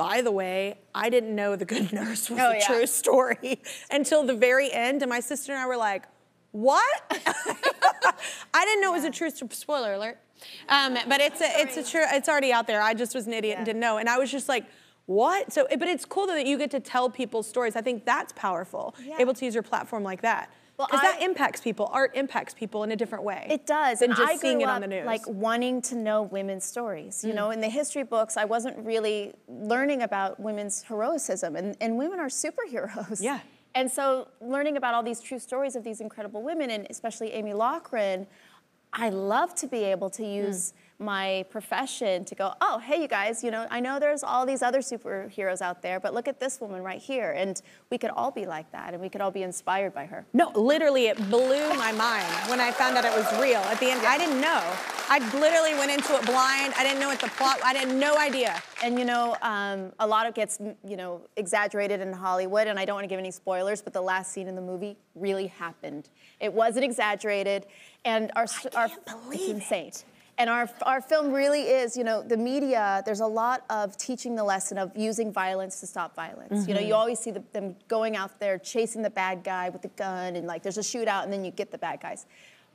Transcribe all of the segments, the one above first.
by the way, I didn't know The Good Nurse was Oh, a yeah. true story until the very end. And my sister and I were like, what? I didn't know it was a true spoiler alert. Um, but it's a, it's a true, it's already out there. I just was an idiot and didn't know. And I was just like, what? So, but it's cool though that you get to tell people's stories. I think that's powerful. Yeah. Able to use your platform like that. Well, Because that impacts people. Art impacts people in a different way. It does. Than and just I seeing grew it up, on the news. like wanting to know women's stories. Mm. You know, in the history books, I wasn't really learning about women's heroism, and, and women are superheroes. Yeah. And so, learning about all these true stories of these incredible women, and especially Amy Loughren, I love to be able to use my profession to go, oh, hey, you guys, you know, I know there's all these other superheroes out there, but look at this woman right here. And we could all be like that, and we could all be inspired by her. No, literally, it blew my mind when I found out it was real. At the end, I didn't know. I literally went into it blind. I didn't know what the plot. I had no idea. And you know, um, a lot of gets you know exaggerated in Hollywood, and I don't want to give any spoilers, but the last scene in the movie really happened. It wasn't exaggerated, and our our it's insane. And our our film really is, you know, the media. There's a lot of teaching the lesson of using violence to stop violence. You know, you mm-hmm. always see the, them going out there chasing the bad guy with the gun, and like there's a shootout, and then you get the bad guys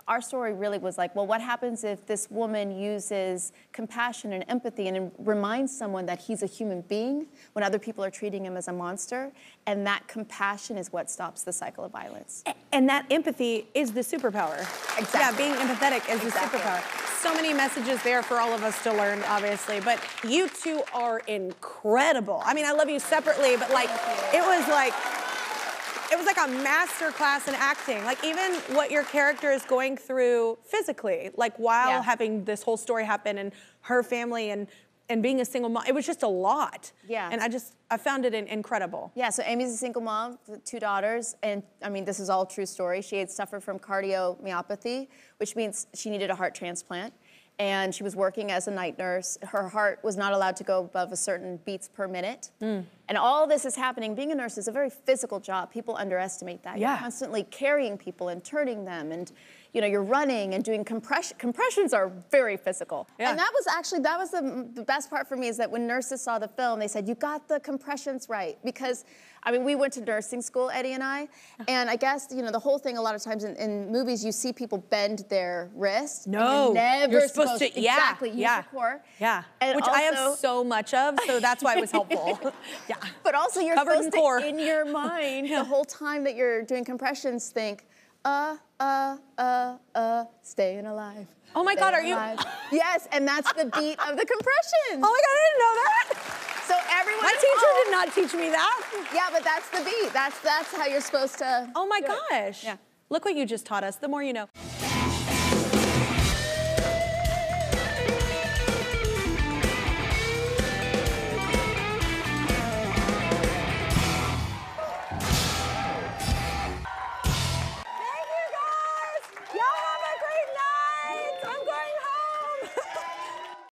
our story really was like, well, what happens if this woman uses compassion and empathy and reminds someone that he's a human being when other people are treating him as a monster? And that compassion is what stops the cycle of violence. And that empathy is the superpower. Exactly. Yeah, being empathetic is Exactly. the superpower. So many messages there for all of us to learn, obviously. But you two are incredible. I mean, I love you separately, but like, it was like, it was like a master class in acting. Like even what your character is going through physically, like while Yeah. having this whole story happen and her family and and being a single mom, it was just a lot. Yeah. And I just I found it in, incredible. Yeah, so Amy's a single mom with two daughters, and I mean, this is all true story. She had suffered from cardiomyopathy, which means she needed a heart transplant. And she was working as a night nurse. Her heart was not allowed to go above a certain beats per minute. Hmm. And all this is happening. Being a nurse is a very physical job. People underestimate that. Yeah. You're constantly carrying people and turning them, and you know, you're running and doing compression. Compressions are very physical. Yeah. And that was actually that was the, the best part for me is that when nurses saw the film, they said, "You got the compressions right." Because, I mean, we went to nursing school, Eddie and I, and I guess you know the whole thing. A lot of times in, in movies, you see people bend their wrist. you're No, never you're supposed to. Yeah, exactly use yeah, your core. Yeah, And which I have so much of, so that's why it was helpful. yeah, But also, you're Covered in supposed core. to, in your mind, the whole time that you're doing compressions, think, uh, uh, uh, uh, staying alive. Oh my God, are you- alive." yes, and that's the beat of the compressions. Oh my God, I didn't know that. So everyone. My teacher home- did not teach me that. Yeah, but that's the beat. That's that's how you're supposed to. Oh my do it. gosh. Yeah. Look what you just taught us. The more you know.